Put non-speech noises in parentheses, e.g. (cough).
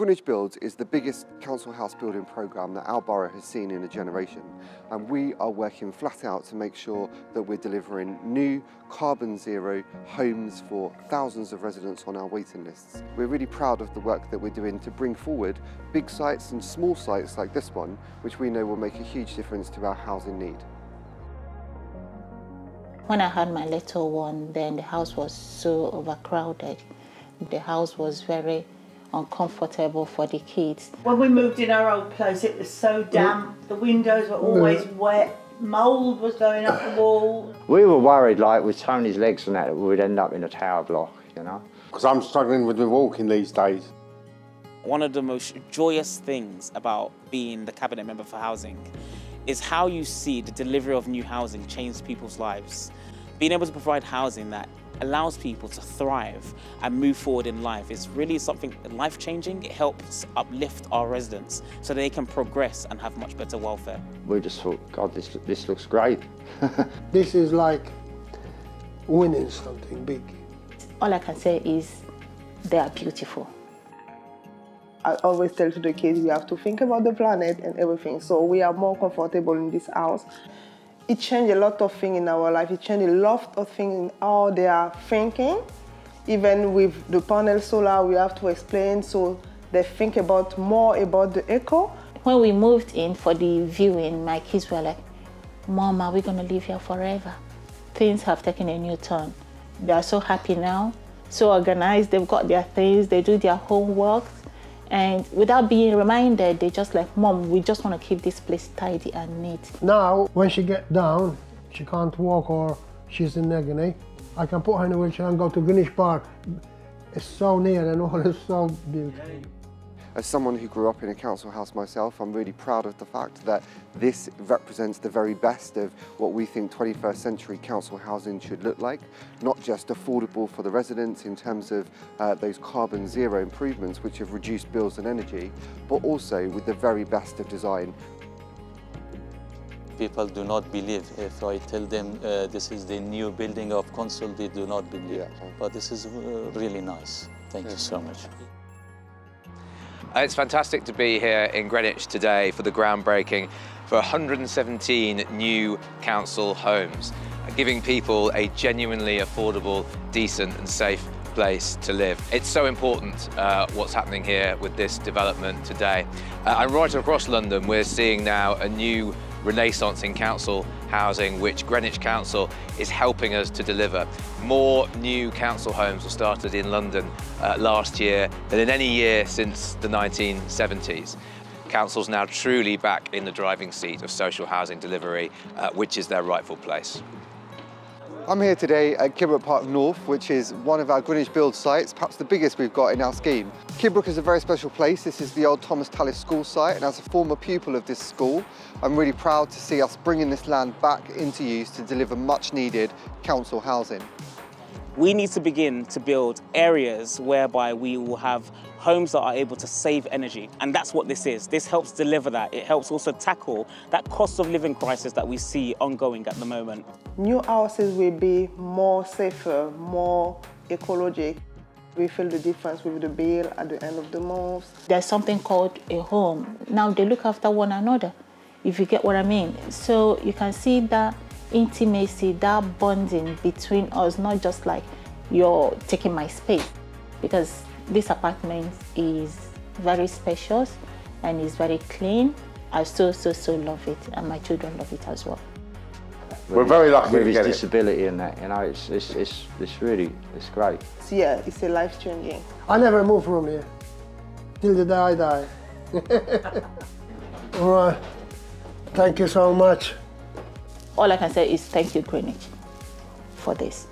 Greenwich Builds is the biggest council house building programme that our borough has seen in a generation and we are working flat out to make sure that we're delivering new carbon zero homes for thousands of residents on our waiting lists. We're really proud of the work that we're doing to bring forward big sites and small sites like this one which we know will make a huge difference to our housing need. When I had my little one then the house was so overcrowded. The house was very uncomfortable for the kids. When we moved in our old place, it was so damp. Mm. The windows were always mm. wet. Mould was going up the wall. We were worried, like with Tony's legs and that, that we'd end up in a tower block, you know. Because I'm struggling with the walking these days. One of the most joyous things about being the cabinet member for housing is how you see the delivery of new housing change people's lives. Being able to provide housing that allows people to thrive and move forward in life is really something life-changing. It helps uplift our residents so they can progress and have much better welfare. We just thought, God, this, this looks great. (laughs) this is like winning something big. All I can say is they are beautiful. I always tell to the kids we have to think about the planet and everything. So we are more comfortable in this house. It changed a lot of things in our life. It changed a lot of things in how they are thinking. Even with the panel solar, we have to explain so they think about more about the eco. When we moved in for the viewing, my kids were like, Mom, are we going to live here forever? Things have taken a new turn. They are so happy now, so organized. They've got their things, they do their homework. And without being reminded, they just like, Mom, we just want to keep this place tidy and neat. Now, when she get down, she can't walk or she's in agony, I can put her in a wheelchair and go to Greenwich Park. It's so near and all is so beautiful. As someone who grew up in a council house myself, I'm really proud of the fact that this represents the very best of what we think 21st century council housing should look like. Not just affordable for the residents in terms of uh, those carbon zero improvements which have reduced bills and energy, but also with the very best of design people do not believe. If I tell them uh, this is the new building of council, they do not believe. Yeah. But this is uh, really nice. Thank yeah. you so much. Uh, it's fantastic to be here in Greenwich today for the groundbreaking for 117 new council homes, giving people a genuinely affordable, decent and safe place to live. It's so important uh, what's happening here with this development today. Uh, and right across London, we're seeing now a new renaissance in council housing, which Greenwich Council is helping us to deliver. More new council homes were started in London uh, last year than in any year since the 1970s. Council's now truly back in the driving seat of social housing delivery, uh, which is their rightful place. I'm here today at Kidbrooke Park North, which is one of our Greenwich Build sites, perhaps the biggest we've got in our scheme. Kidbrooke is a very special place. This is the old Thomas Tallis School site, and as a former pupil of this school, I'm really proud to see us bringing this land back into use to deliver much needed council housing. We need to begin to build areas whereby we will have homes that are able to save energy. And that's what this is. This helps deliver that. It helps also tackle that cost of living crisis that we see ongoing at the moment. New houses will be more safer, more ecologic. We feel the difference with the bill at the end of the month. There's something called a home. Now they look after one another, if you get what I mean. So you can see that intimacy, that bonding between us, not just like you're taking my space. Because this apartment is very spacious and is very clean. I so, so, so love it and my children love it as well. We're very lucky with his disability and that, you know, it's, it's, it's, it's really, it's great. Yeah, it's a life changing. I never move from here. Till the day I die. (laughs) All right. Thank you so much. All I can say is thank you, Greenwich, for this.